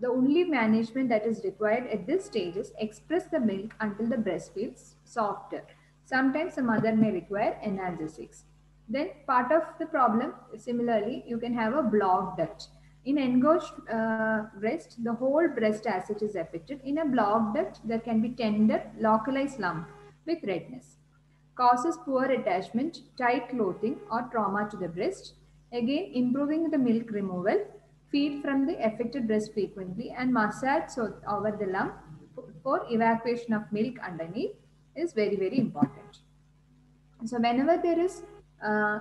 the only management that is required at this stage is express the milk until the breast feels softer. Sometimes the mother may require analgesics. Then part of the problem, similarly, you can have a blocked duct. In engorged uh, breast, the whole breast acid is affected. In a blocked duct, there can be tender, localized lump with redness. Causes poor attachment, tight clothing or trauma to the breast. Again, improving the milk removal feed from the affected breast frequently and massage so over the lump for evacuation of milk underneath is very, very important. So whenever there is uh,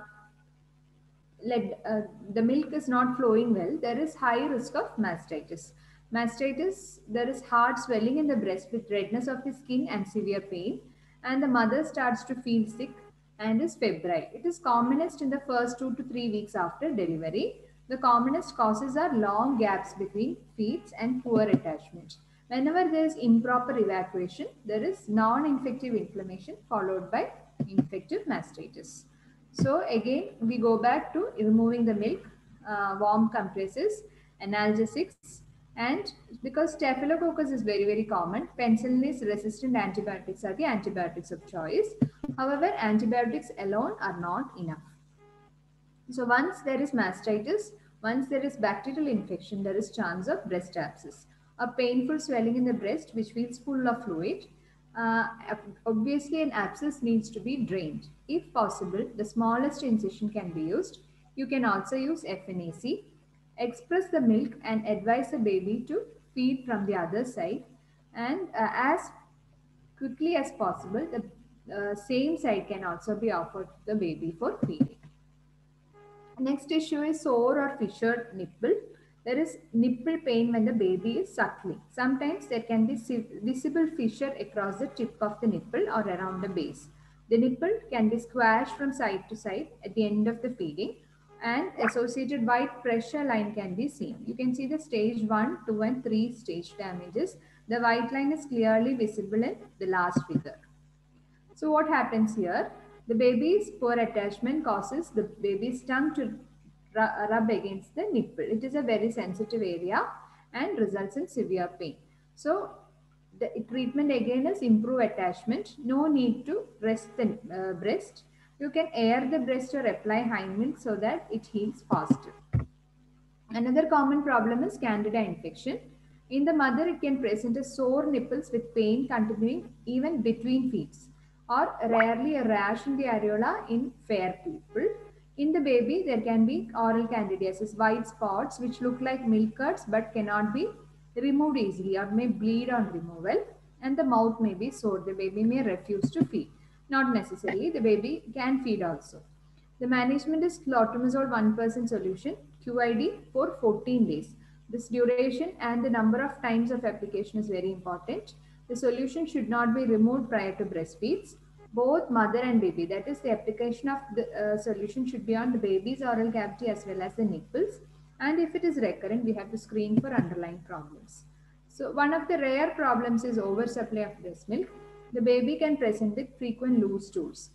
uh, the milk is not flowing well, there is high risk of mastitis. Mastitis, there is hard swelling in the breast with redness of the skin and severe pain and the mother starts to feel sick and is febrile. It is commonest in the first two to three weeks after delivery the commonest causes are long gaps between feeds and poor attachment. Whenever there is improper evacuation, there is non-infective inflammation followed by infective mastitis. So again, we go back to removing the milk, uh, warm compresses, analgesics, and because staphylococcus is very, very common, penicillin resistant antibiotics are the antibiotics of choice. However, antibiotics alone are not enough. So once there is mastitis, once there is bacterial infection, there is chance of breast abscess. A painful swelling in the breast which feels full of fluid. Uh, obviously, an abscess needs to be drained. If possible, the smallest incision can be used. You can also use FNAC. Express the milk and advise the baby to feed from the other side. And uh, as quickly as possible, the uh, same side can also be offered to the baby for feeding. Next issue is sore or fissured nipple. There is nipple pain when the baby is suckling. Sometimes there can be visible fissure across the tip of the nipple or around the base. The nipple can be squashed from side to side at the end of the feeding and associated white pressure line can be seen. You can see the stage 1, 2 and 3 stage damages. The white line is clearly visible in the last figure. So what happens here? The baby's poor attachment causes the baby's tongue to rub against the nipple. It is a very sensitive area and results in severe pain. So the treatment again is improve attachment. No need to rest the uh, breast. You can air the breast or apply hind milk so that it heals faster. Another common problem is candida infection. In the mother, it can present as sore nipples with pain continuing even between feeds or rarely a rash in the areola in fair people. In the baby, there can be oral candidiasis, white spots which look like milk curds but cannot be removed easily or may bleed on removal and the mouth may be sore. The baby may refuse to feed. Not necessarily, the baby can feed also. The management is clotrimazole 1% solution, QID for 14 days. This duration and the number of times of application is very important. The solution should not be removed prior to breastfeeds. Both mother and baby, that is the application of the uh, solution should be on the baby's oral cavity as well as the nipples. And if it is recurrent, we have to screen for underlying problems. So one of the rare problems is oversupply of breast milk. The baby can present with frequent loose stools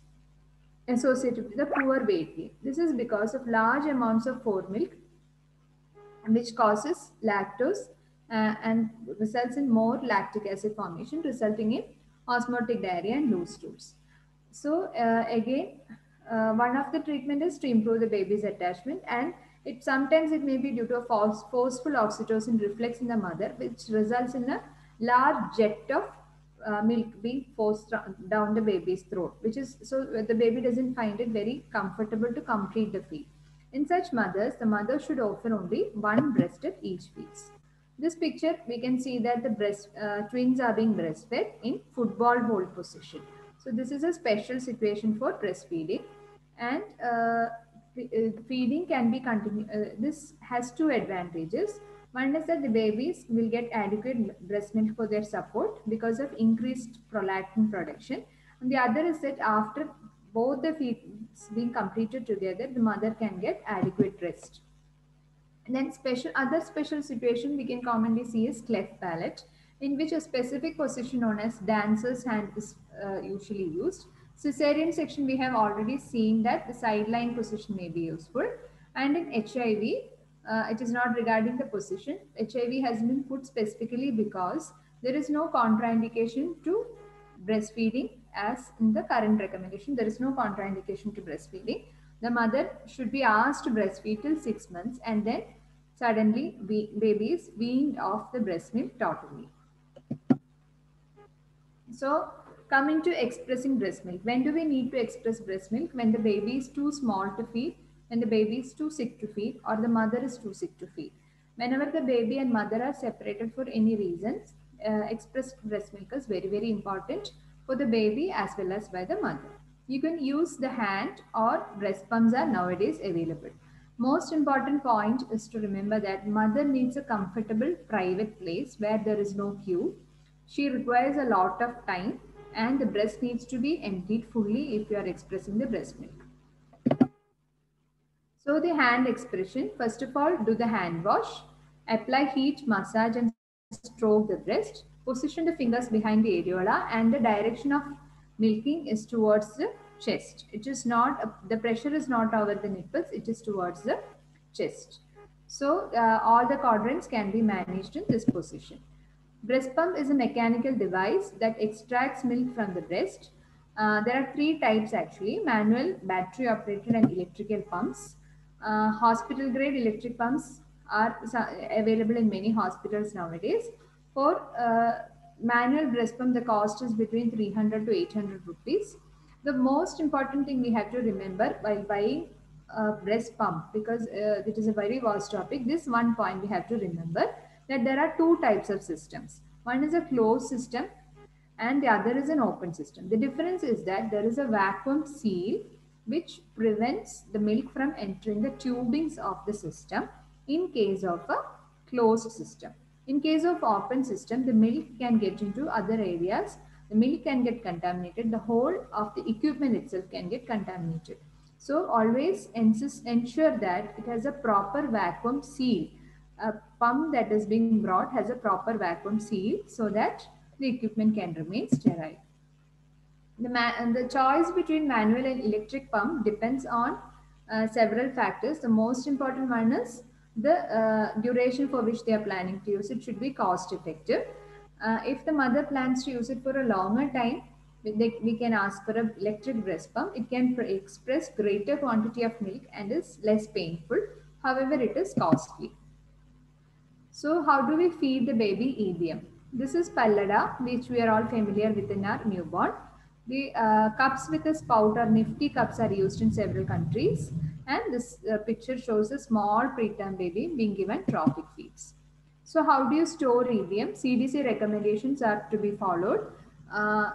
associated with the poor weight gain. This is because of large amounts of fore milk which causes lactose uh, and results in more lactic acid formation resulting in osmotic diarrhea and loose stools. So uh, again, uh, one of the treatment is to improve the baby's attachment and it sometimes it may be due to a force, forceful oxytocin reflex in the mother which results in a large jet of uh, milk being forced down the baby's throat, which is so the baby doesn't find it very comfortable to complete the feed. In such mothers, the mother should offer only one breast at each feed. This picture, we can see that the breast uh, twins are being breastfed in football hold position. So this is a special situation for breastfeeding and uh, feeding can be continued. Uh, this has two advantages. One is that the babies will get adequate breast milk for their support because of increased prolactin production. And the other is that after both the feeds being completed together, the mother can get adequate rest. And then special other special situation we can commonly see is cleft palate, in which a specific position known as dancer's hand is uh, usually used. Cesarean section, we have already seen that the sideline position may be useful. And in HIV, uh, it is not regarding the position. HIV has been put specifically because there is no contraindication to breastfeeding as in the current recommendation. There is no contraindication to breastfeeding. The mother should be asked to breastfeed till six months and then suddenly baby is weaned off the breast milk totally. So coming to expressing breast milk. When do we need to express breast milk? When the baby is too small to feed, when the baby is too sick to feed, or the mother is too sick to feed. Whenever the baby and mother are separated for any reasons, uh, expressed breast milk is very, very important for the baby as well as by the mother. You can use the hand or breast pumps are nowadays available. Most important point is to remember that mother needs a comfortable private place where there is no queue. She requires a lot of time and the breast needs to be emptied fully if you are expressing the breast milk. So the hand expression, first of all, do the hand wash, apply heat, massage and stroke the breast, position the fingers behind the areola and the direction of milking is towards the chest. It is not, the pressure is not over the nipples, it is towards the chest. So uh, all the quadrants can be managed in this position. Breast pump is a mechanical device that extracts milk from the breast. Uh, there are three types actually, manual, battery operated and electrical pumps. Uh, hospital grade electric pumps are available in many hospitals nowadays. For uh, manual breast pump, the cost is between 300 to 800 rupees. The most important thing we have to remember while buying a breast pump, because uh, it is a very vast topic, this one point we have to remember that there are two types of systems. One is a closed system and the other is an open system. The difference is that there is a vacuum seal which prevents the milk from entering the tubings of the system in case of a closed system. In case of open system, the milk can get into other areas. The milk can get contaminated. The whole of the equipment itself can get contaminated. So always insist, ensure that it has a proper vacuum seal a pump that is being brought has a proper vacuum seal so that the equipment can remain sterile. The, the choice between manual and electric pump depends on uh, several factors. The most important one is the uh, duration for which they are planning to use it should be cost effective. Uh, if the mother plans to use it for a longer time, they, we can ask for an electric breast pump. It can express greater quantity of milk and is less painful. However, it is costly. So how do we feed the baby EBM? This is Pallada, which we are all familiar with in our newborn. The uh, cups with a spout or nifty cups are used in several countries. And this uh, picture shows a small preterm baby being given trophic feeds. So how do you store EBM? CDC recommendations are to be followed. Uh,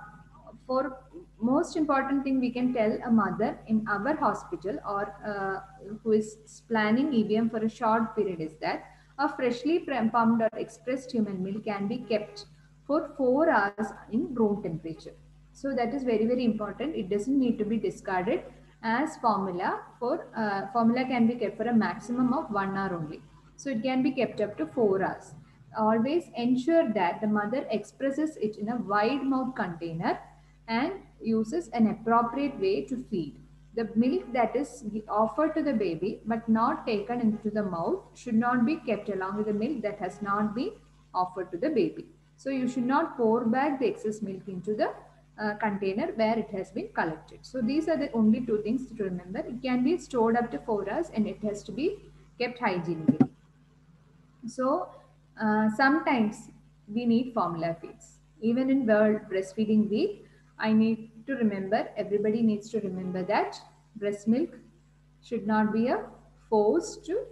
for most important thing we can tell a mother in our hospital or uh, who is planning EBM for a short period is that a freshly pumped or expressed human milk can be kept for four hours in room temperature. So that is very, very important. It doesn't need to be discarded as formula for uh, formula can be kept for a maximum of one hour only. So it can be kept up to four hours. Always ensure that the mother expresses it in a wide mouth container and uses an appropriate way to feed. The milk that is offered to the baby but not taken into the mouth should not be kept along with the milk that has not been offered to the baby. So you should not pour back the excess milk into the uh, container where it has been collected. So these are the only two things to remember. It can be stored up to four hours and it has to be kept hygienically. So uh, sometimes we need formula feeds. even in World Breastfeeding Week, I need to remember, everybody needs to remember that breast milk should not be a force to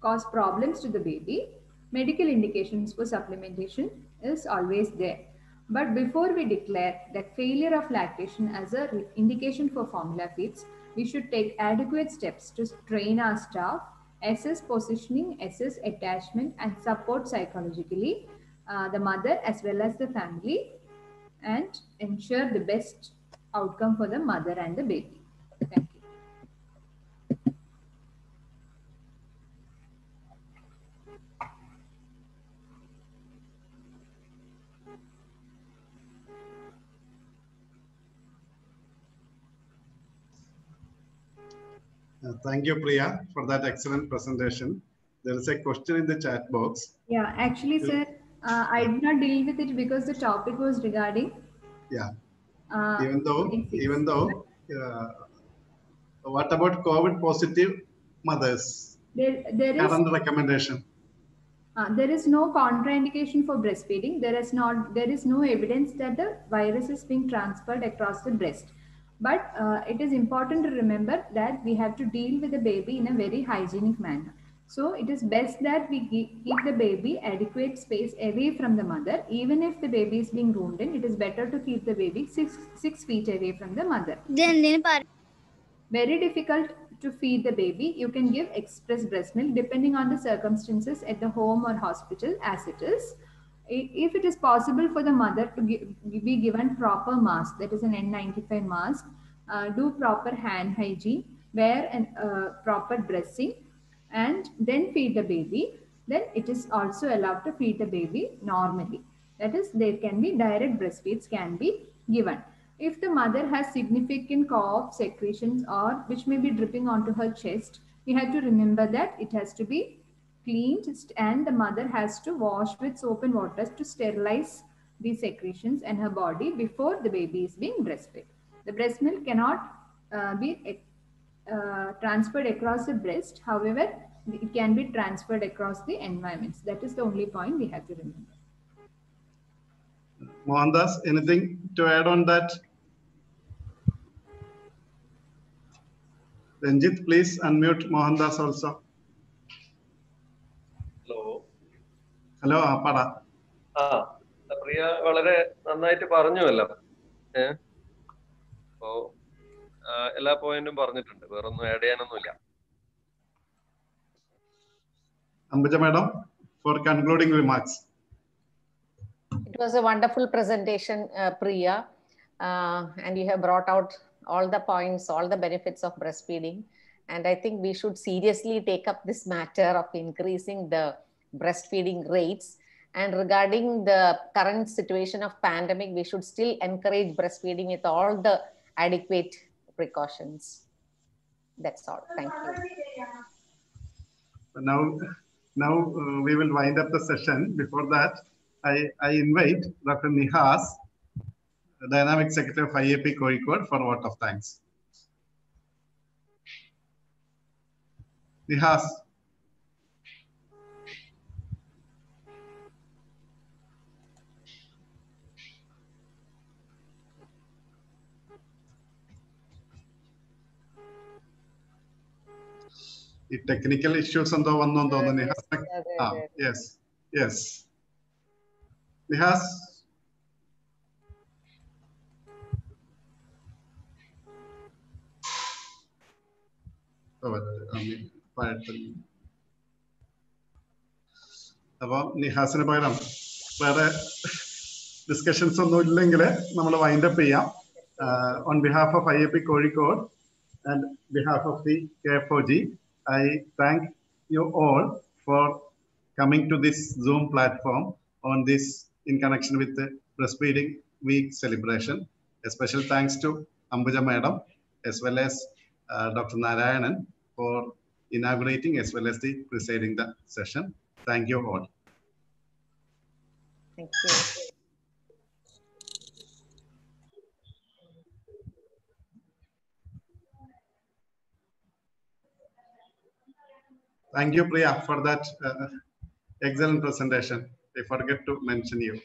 cause problems to the baby. Medical indications for supplementation is always there. But before we declare that failure of lactation as a indication for formula feeds, we should take adequate steps to train our staff, assess positioning, assess attachment, and support psychologically uh, the mother as well as the family and ensure the best outcome for the mother and the baby. Thank you. Uh, Thank you, Priya, for that excellent presentation. There is a question in the chat box. Yeah, actually, sir, uh, I did not deal with it because the topic was regarding. Yeah. Uh, Even though, even though, uh, what about COVID positive mothers? there, there is Current recommendation. Uh, there is no contraindication for breastfeeding. There is not there is no evidence that the virus is being transferred across the breast. But uh, it is important to remember that we have to deal with the baby in a very hygienic manner. So it is best that we keep the baby adequate space away from the mother. Even if the baby is being roomed in, it is better to keep the baby six, six feet away from the mother. Very difficult to feed the baby. You can give express breast milk depending on the circumstances at the home or hospital as it is. If it is possible for the mother to be given proper mask, that is an N95 mask, uh, do proper hand hygiene, wear a uh, proper dressing, and then feed the baby, then it is also allowed to feed the baby normally. That is, there can be direct breastfeeds can be given. If the mother has significant cough, secretions, or which may be dripping onto her chest, we have to remember that it has to be cleaned and the mother has to wash with soap and water to sterilize these secretions and her body before the baby is being breastfed. The breast milk cannot uh, be uh, transferred across the breast. However, it can be transferred across the environments. That is the only point we have to remember. Mohandas, anything to add on that? Ranjit, please unmute Mohandas also. Hello Hello, ആ, പറ. ആ പ്രിയ വളരെ നന്നായിട്ട് പറഞ്ഞുവല്ലോ ഏ അപ്പോ ആ, എല്ലാ പോയിന്റും പറഞ്ഞിട്ടുണ്ട് വേറൊന്നും add ചെയ്യാനൊന്നുമില്ല Ambuja madam, for concluding remarks. It was a wonderful presentation, uh, Priya, uh, and you have brought out all the points, all the benefits of breastfeeding. And I think we should seriously take up this matter of increasing the breastfeeding rates. And regarding the current situation of pandemic, we should still encourage breastfeeding with all the adequate precautions. That's all. Thank you. Now, now uh, we will wind up the session. Before that, I, I invite Dr. Nihas, Dynamic Secretary of IAP Kozhikode for a vote of thanks. Nihas. ഈ technical issues എന്തോ വന്നോ തോന്നുന്നു. നിഹാസ് ആ yes yes Nihas? അപ്പൊ നിഹാസിന് പകരം വേറെ discussions ഒന്നും ഇല്ലെങ്കിൽ നമ്മൾ വൈൻഡ് അപ്പ് ചെയ്യാം. On behalf of I A P Kozhikode and behalf of the K F O G I thank you all for coming to this Zoom platform on this in connection with the Breastfeeding Week celebration. A special thanks to Ambuja Madam as well as uh, Dr. Narayanan for inaugurating as well as the presiding the session. Thank you all. Thank you. Thank you, Priya, for that uh, excellent presentation. I forget to mention you.